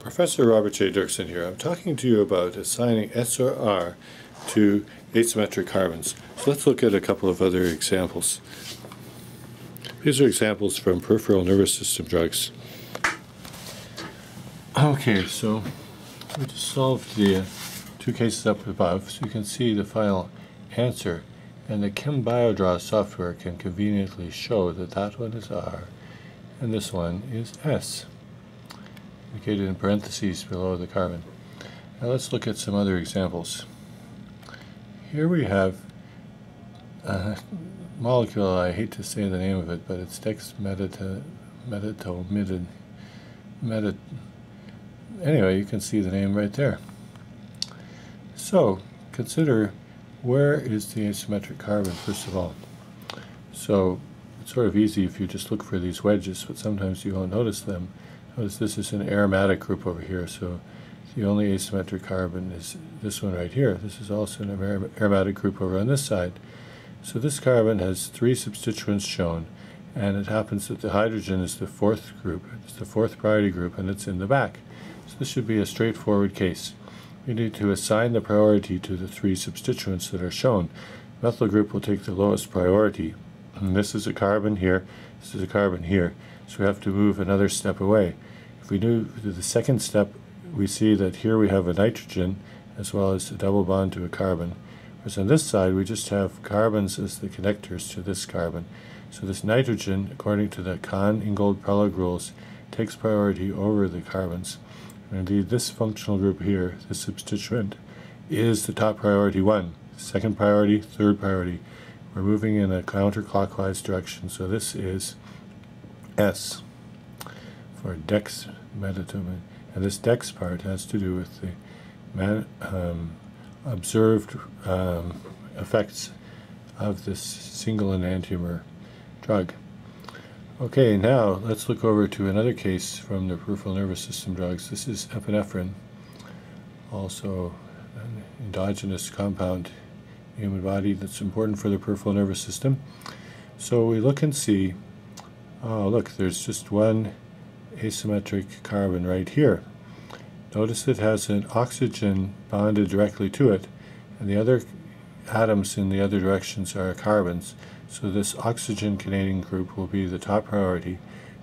Professor Robert J. Doerksen here. I'm talking to you about assigning S or R to asymmetric carbons. So let's look at a couple of other examples. These are examples from peripheral nervous system drugs. Okay, so we just solved the two cases up above, so you can see the final answer. And the ChemBioDraw software can conveniently show that that one is R and this one is S indicated in parentheses below the carbon. Now let's look at some other examples. Here we have a molecule, I hate to say the name of it, but it's dexmedetomidine. Medit anyway, you can see the name right there. So, consider where is the asymmetric carbon, first of all. So, it's sort of easy if you just look for these wedges, but sometimes you won't notice them. This is an aromatic group over here, so the only asymmetric carbon is this one right here. This is also an aromatic group over on this side. So this carbon has three substituents shown, and it happens that the hydrogen is the fourth group. It's the fourth priority group, and it's in the back. So this should be a straightforward case. We need to assign the priority to the three substituents that are shown. Methyl group will take the lowest priority. And this is a carbon here, this is a carbon here. So we have to move another step away. If we do the second step, we see that here we have a nitrogen as well as a double bond to a carbon. Whereas on this side, we just have carbons as the connectors to this carbon. So this nitrogen, according to the Cahn-Ingold-Prelog rules, takes priority over the carbons. And indeed, this functional group here, the substituent, is the top priority one. Second priority, third priority. We're moving in a counterclockwise direction, so this is S for dex. And this dex part has to do with the um, observed um, effects of this single enantiomer drug. Okay, now let's look over to another case from the peripheral nervous system drugs. This is epinephrine, also an endogenous compound human body that's important for the peripheral nervous system. So we look and see Oh, look, there's just one asymmetric carbon right here. Notice it has an oxygen bonded directly to it, and the other atoms in the other directions are carbons. So this oxygen-containing group will be the top priority.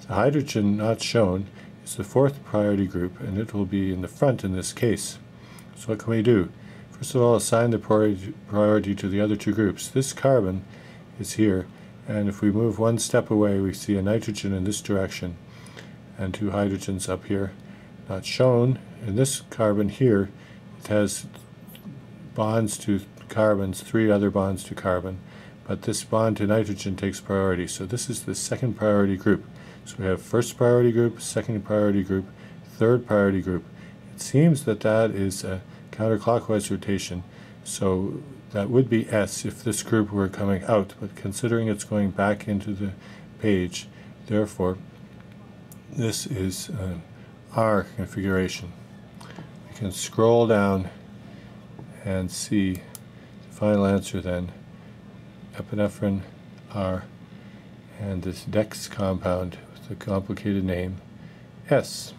The hydrogen not shown is the fourth priority group, and it will be in the front in this case. So what can we do? First of all, assign the priority to the other two groups. This carbon is here, and if we move one step away, we see a nitrogen in this direction and two hydrogens up here. Not shown. In this carbon here, it has bonds to carbons, three other bonds to carbon, but this bond to nitrogen takes priority. So this is the second priority group. So we have first priority group, second priority group, third priority group. It seems that that is a counterclockwise rotation. So that would be S if this group were coming out, but considering it's going back into the page, therefore, this is an R configuration. You can scroll down and see the final answer then, epinephrine R, and this DEX compound with the complicated name S.